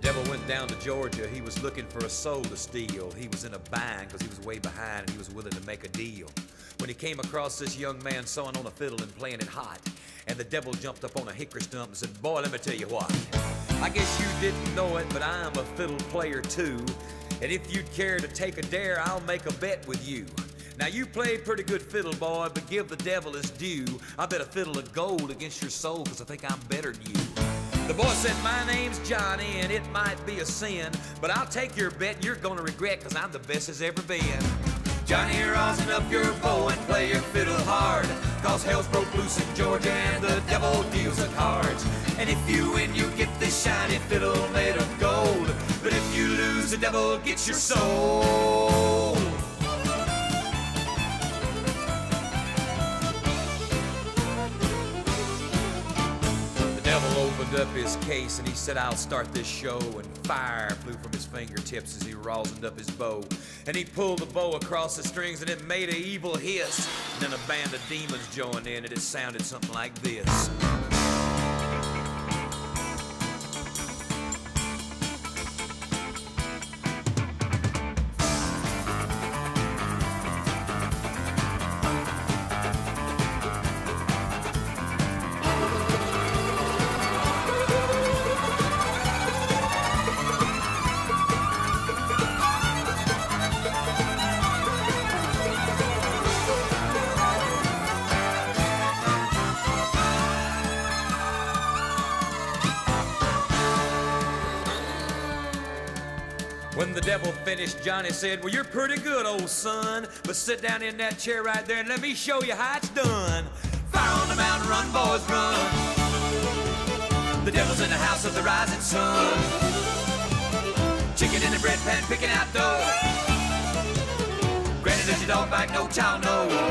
The devil went down to Georgia. He was looking for a soul to steal. He was in a bind because he was way behind and he was willing to make a deal. When he came across this young man sewing on a fiddle and playing it hot, and the devil jumped up on a hickory stump and said, Boy, let me tell you what. I guess you didn't know it, but I'm a fiddle player too. And if you'd care to take a dare, I'll make a bet with you. Now you played pretty good fiddle, boy, but give the devil his due. I bet a fiddle of gold against your soul, cause I think I'm better than you. The boy said, My name's Johnny, and it might be a sin, but I'll take your bet you're gonna regret, cause I'm the best as ever been. Johnny, rosin up your bow and play your fiddle hard, cause hell's broke loose in Georgia and the devil deals the cards. And if you win, you get this shiny fiddle made of gold, but if you lose, the devil gets your soul. Opened up his case and he said, I'll start this show. And fire flew from his fingertips as he rosined up his bow. And he pulled the bow across the strings and it made an evil hiss. And then a band of demons joined in and it sounded something like this. When the devil finished, Johnny said, Well, you're pretty good, old son. But sit down in that chair right there and let me show you how it's done. Fire on the mountain, run, boys, run. The devil's in the house of the rising sun. Chicken in the bread pan, picking out dough. Granny, does your dog bite? No child, no.